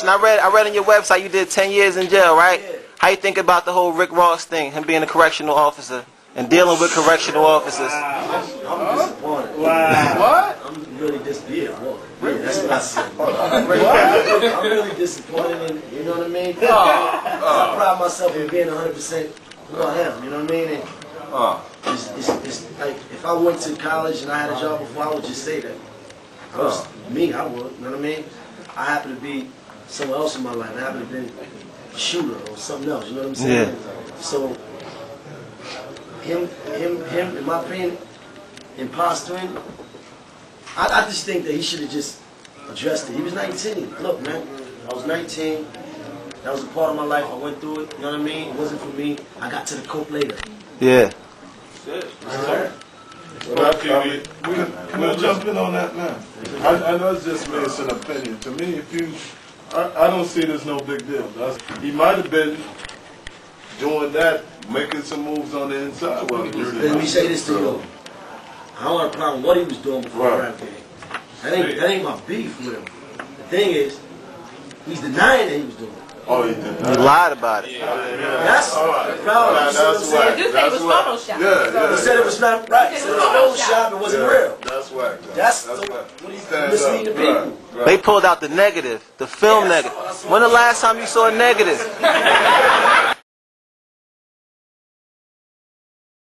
And I read, I read on your website you did 10 years in jail, right? Yeah. How you think about the whole Rick Ross thing, him being a correctional officer and dealing with correctional officers? I'm disappointed. Wow. What? I'm really disappointed. Yeah, well, yeah, that's what I said. I'm really disappointed in, you know what I mean? Oh. I pride myself in being 100% who I am, you know what I mean? And oh. it's, it's, it's like, if I went to college and I had a job before, I would just say that. Oh. I was me, I would, you know what I mean? I happen to be someone else in my life. I happen to be a shooter or something else, you know what I'm saying? Yeah. So, him, him, him, in my opinion, impostering, I, I just think that he should have just addressed it. He was 19. Look, man, I was 19. That was a part of my life. I went through it. You know what I mean? It wasn't for me. I got to the cope later. Yeah. Alright? Well, I mean, we can, can jump in on that now? I, I know it's just me, it's an opinion. To me, if you, I, I don't see it as no big deal. That's, he might have been doing that, making some moves on the inside. Well, Let me say this to you. I don't have a problem what he was doing before the Right. rap game. That ain't, that ain't my beef with him. The thing is, he's denying that he was doing it. Oh, he did. You lied about it. That's All right. the problem. Now, You see what I'm that's saying? whack. You said it was That's whack. Photoshop. Yeah, yeah. He said it was not right. He said it was Photoshop. It wasn't Yeah, real. That's whack. though. That's that's the- whack. what he's Stand misleading up. the people. Right, They pulled out the negative, the film negative. When the last time you saw a negative?